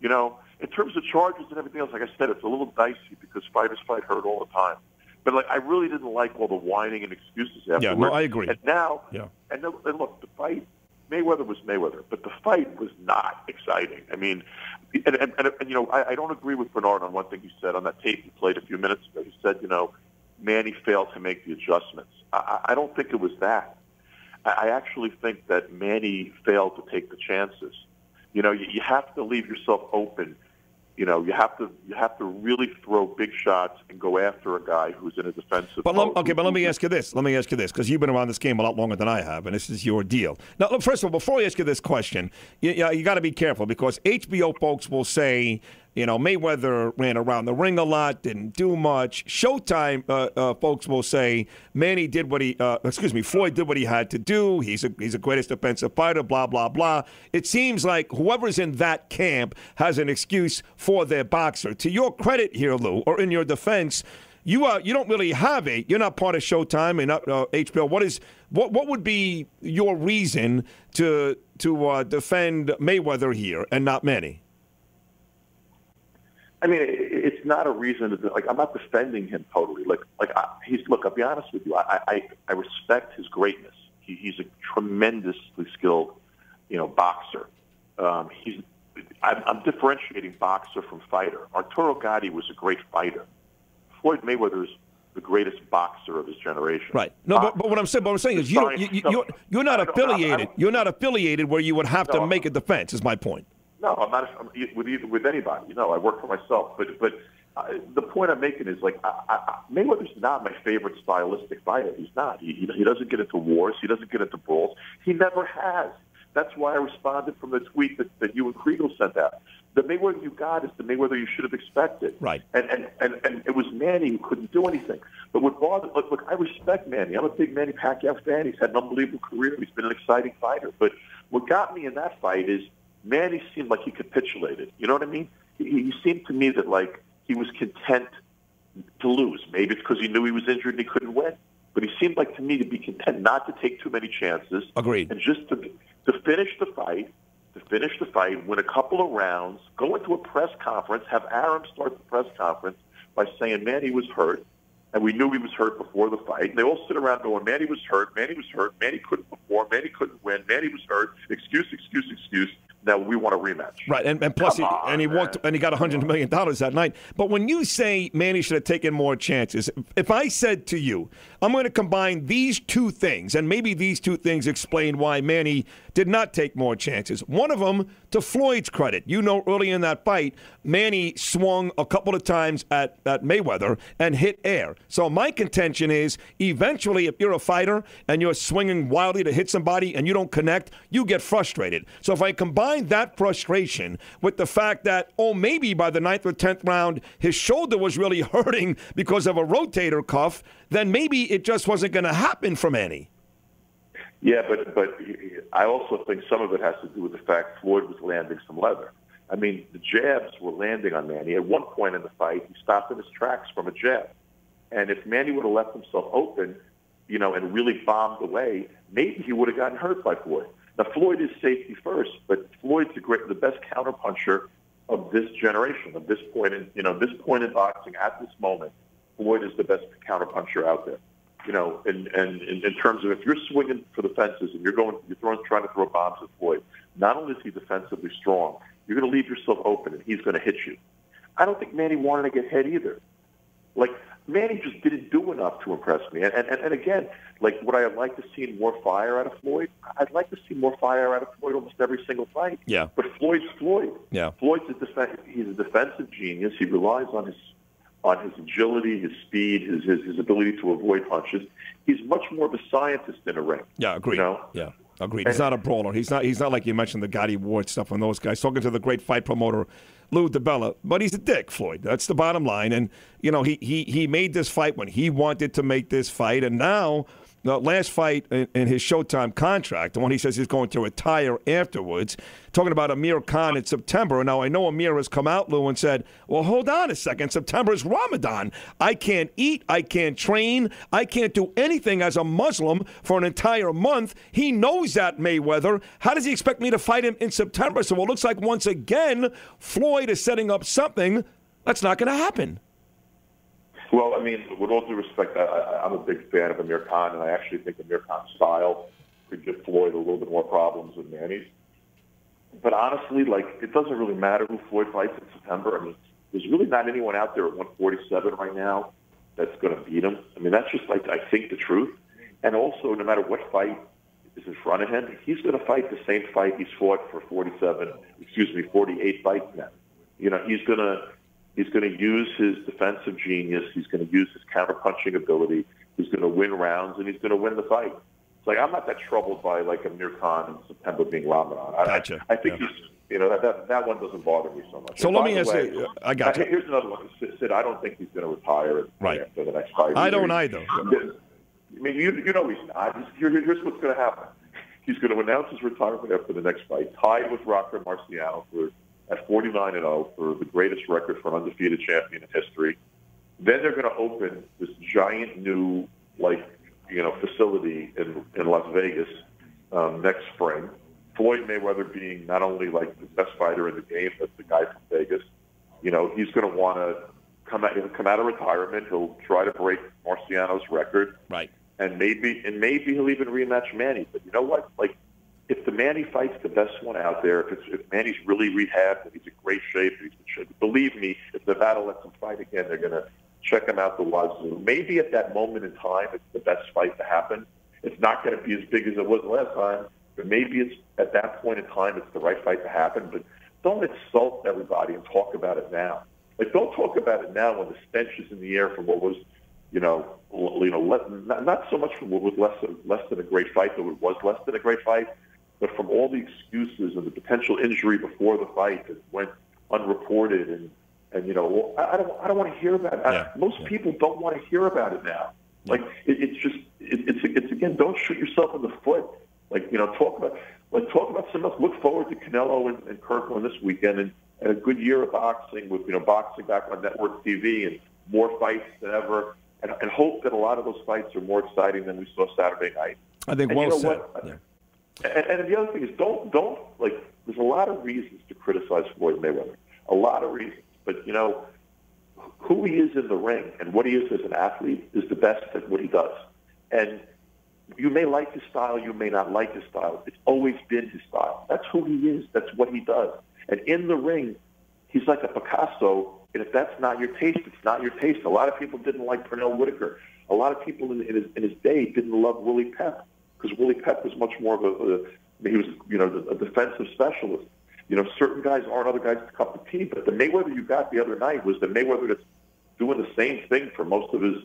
You know, in terms of charges and everything else, like I said, it's a little dicey because fighters fight hurt all the time. But like, I really didn't like all the whining and excuses afterwards. Yeah, no, I agree. And now, Yeah. and, then- and look, the fight, Mayweather was Mayweather, but the fight was not exciting. I mean, and, and, and, and you know, I, I don't agree with Bernard on one thing he said on that tape he played a few minutes ago. He said, you know, Manny failed to make the adjustments. I, I I don't think it was that. I I actually think that Manny failed to take the chances. You know, you, you have to leave yourself open. You know, you have to you have to really throw big shots and go after a guy who's in a defensive. But let, okay, but let me ask you this. Let me ask you this because you've been around this game a lot longer than I have, and this is your deal. Now, look, first of all, before I ask you this question, you, you, you got to be careful because HBO folks will say, you know, Mayweather ran around the ring a lot, didn't do much. Showtime uh, uh, folks will say Manny did what he, uh, excuse me, Floyd did what he had to do. He's a, he's the greatest defensive fighter. Blah blah blah. It seems like whoever's in that camp has an excuse for their boxer. To your credit here, Lou, or in your defense you uh, you don't really have a you're not part of Showtime and not uh, HBO. What is what what would be your reason to to uh, defend Mayweather here and not Manny? I mean, it's not a reason to like. I'm not defending him totally. Like, like I, he's look. I'll be honest with you. I, I, I respect his greatness. He, he's a tremendously skilled, you know, boxer. Um, he's. I'm, I'm differentiating boxer from fighter. Arturo Gatti was a great fighter. Floyd Mayweather's the greatest boxer of his generation. Right. No, but, but what I'm saying, but what I'm saying is you you, you, you're you're not I don't- I don't- affiliated. You're not affiliated where you would have to make a defense. Is my point. No, I'm not with either, with anybody. You know, I work for myself. But but uh, the point I'm making is like I, I, Mayweather's not my favorite stylistic fighter. He's not. He, he he doesn't get into wars. He doesn't get into brawls. He never has. That's why I responded from the tweet that, that you and Kriegel sent out. The Mayweather you got is the Mayweather you should have expected. Right. And and, and, and it was Manny who couldn't do anything. But what bothered look, look, I respect Manny. I'm a big Manny Pacquiao fan. He's had an unbelievable career. He's been an exciting fighter. But what got me in that fight is Manny seemed like he capitulated. You know what I mean? He, he seemed to me that like he was content to lose. Maybe it's because he knew he was injured and he couldn't win. But he seemed like to me to be content not to take too many chances. Agreed. And just to to finish the fight, to finish the fight, win a couple of rounds, go into a press conference, have Arum start the press conference, by saying Manny was hurt, and we knew he was hurt before the fight. And they all sit around going, Manny was hurt, Manny was hurt, Manny couldn't perform, Manny couldn't win, Manny was hurt, excuse, excuse, excuse. Now we want a rematch. Right, and, and plus, he, on, and he walked, and he got hundred million dollars that night. But when you say Manny should have taken more chances, if I said to you, I'm going to combine these two things, and maybe these two things explain why Manny did not take more chances. One of them, to Floyd's credit, you know, early in that fight, Manny swung a couple of times at, at Mayweather and hit air. So my contention is, eventually, if you're a fighter and you're swinging wildly to hit somebody and you don't connect, you get frustrated. So if I combine that frustration with the fact that, oh, maybe by the ninth or tenth round, his shoulder was really <laughs> hurting because of a rotator cuff, then maybe it just wasn't going to happen for Manny. Yeah, but but I also think some of it has to do with the fact Floyd was landing some leather. I mean, the jabs were landing on Manny. At one point in the fight, he stopped in his tracks from a jab. And if Manny would have left himself open, you know, and really bombed away, maybe he would have gotten hurt by Floyd. Now, Floyd is safety first, but Floyd's the great, the best counterpuncher of this generation, of this point in, you know, this point in boxing at this moment. Floyd is the best counterpuncher out there. You know, and, and, in terms of if you're swinging for the fences and you're going, you're throwing, trying to throw bombs at Floyd, not only is he defensively strong, you're going to leave yourself open and he's going to hit you. I don't think Manny wanted to get hit either. Like Manny just didn't do enough to impress me. And, and and again, like would I have liked to see more fire out of Floyd? I'd like to see more fire out of Floyd almost every single fight. Yeah. But Floyd's Floyd. Yeah. Floyd's a def- he's a defensive genius. He relies on his on his agility, his speed, his, his his ability to avoid punches. He's much more of a scientist than a ring. Yeah, agreed. You know? Yeah, agreed. He's not a brawler. He's not. He's not like you mentioned the Gatti Ward stuff on those guys. Talking to the great fight promoter Lou DiBella, but he's a dick, Floyd. That's the bottom line. And you know, he he he made this fight when he wanted to make this fight, and now. The last fight in, in his Showtime contract, the one he says he's going to retire afterwards, talking about Amir Khan in September. Now, I know Amir has come out, Lou, and said, Well, hold on a second. September is Ramadan. I can't eat. I can't train. I can't do anything as a Muslim for an entire month. He knows that, Mayweather. How does he expect me to fight him in September? So it looks like once again, Floyd is setting up something that's not going to happen. Well, I mean, with all due respect, I, I'm a big fan of Amir Khan, and I actually think Amir Khan's style could give Floyd a little bit more problems than Manny's. But honestly, like, it doesn't really matter who Floyd fights in September. I mean, there's really not anyone out there at 147 right now that's going to beat him. I mean, that's just like I think the truth. And also, no matter what fight is in front of him, he's going to fight the same fight he's fought for 47, excuse me, 48 fights now. You know, he's going to he's going to use his defensive genius. He's going to use his counterpunching ability. He's going to win rounds, and he's going to win the fight. It's like I'm not that troubled by like Amir Khan in September being Ramadan. I, Gotcha. I, I think he's you know that, that that one doesn't bother me so much. So And let me ask way, you- I got uh, you. Here's another one. Sid, I don't think he's going to retire Right. after the next fight. I don't either. I mean, you you know he's not. He's, here, here's what's going to happen. He's going to announce his retirement after the next fight, tied with Rocky Marciano for at 49 and 0 for the greatest record for an undefeated champion in history. Then they're going to open this giant new like you know facility in in Las Vegas um, next spring. Floyd Mayweather being not only like the best fighter in the game, but the guy from Vegas. You know, he's going to want to come out he'll come out of retirement. He'll try to break Marciano's record Right. and maybe and maybe he'll even rematch Manny. But you know what? Like, if the Manny fight's the best one out there, if it's if Manny's really rehabbed and he's in great shape, he's in shape, believe me, if Nevada lets him fight again, they're gonna check him out the wazoo. Maybe at that moment in time, it's the best fight to happen. It's not going to be as big as it was last time, but maybe it's at that point in time, it's the right fight to happen. But don't insult everybody and talk about it now. Like, don't talk about it now when the stench is in the air from what was you know, you know, not, not so much from what was less than, less than a great fight, though it was less than a great fight, but from all the excuses and the potential injury before the fight that went unreported, and and you know, I, I don't I don't want to hear about it. I, most people don't want to hear about it now. Like it, it's just it, it's it's again, don't shoot yourself in the foot. Like you know, talk about like talk about something else. Look forward to Canelo and, and Kirkland this weekend, and, and a good year of boxing with you know boxing back on network TV and more fights than ever and, and hope that a lot of those fights are more exciting than we saw Saturday night. I think And well you know said. what? And, and the other thing is, don't don't like. There's a lot of reasons to criticize Floyd Mayweather. A lot of reasons, but you know, who he is in the ring and what he is as an athlete is the best at what he does. And you may like his style, you may not like his style. It's always been his style. That's who he is. That's what he does. And in the ring, he's like a Picasso. And if that's not your taste, it's not your taste. A lot of people didn't like Pernell Whitaker. A lot of people in, in, his, in his day didn't love Willie Pep because Willie Pep was much more of a, a he was you know a defensive specialist. You know, certain guys aren't other guys' cup of tea. But the Mayweather you got the other night was the Mayweather that's doing the same thing for most of his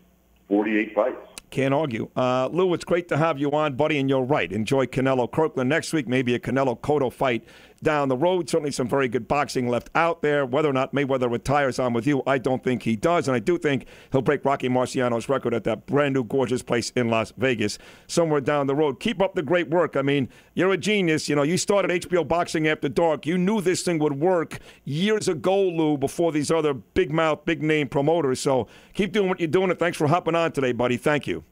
48 fights. Can't argue. Uh, Lou, it's great to have you on, buddy, and you're right. Enjoy Canelo Kirkland next week, maybe a Canelo Cotto fight down the road. Certainly some very good boxing left out there. Whether or not Mayweather retires on with you, I don't think he does. And I do think he'll break Rocky Marciano's record at that brand new, gorgeous place in Las Vegas somewhere down the road. Keep up the great work. I mean, you're a genius. You know, you started HBO Boxing After Dark. You knew this thing would work years ago, Lou, before these other big mouth, big name promoters. So keep doing what you're doing. And thanks for hopping on today, buddy. Thank you.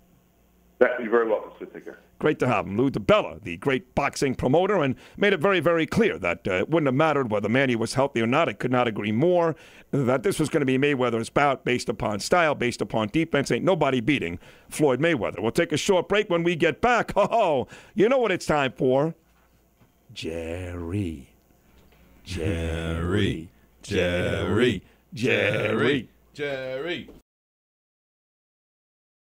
You're very welcome. So take. Great to have him. Lou DiBella, the great boxing promoter, and made it very, very clear that uh, it wouldn't have mattered whether Manny was healthy or not. I could not agree more that this was going to be Mayweather's bout based upon style, based upon defense. Ain't nobody beating Floyd Mayweather. We'll take a short break when we get back. <laughs> Oh, you know what it's time for? Jerry. Jerry. Jerry. Jerry. Jerry.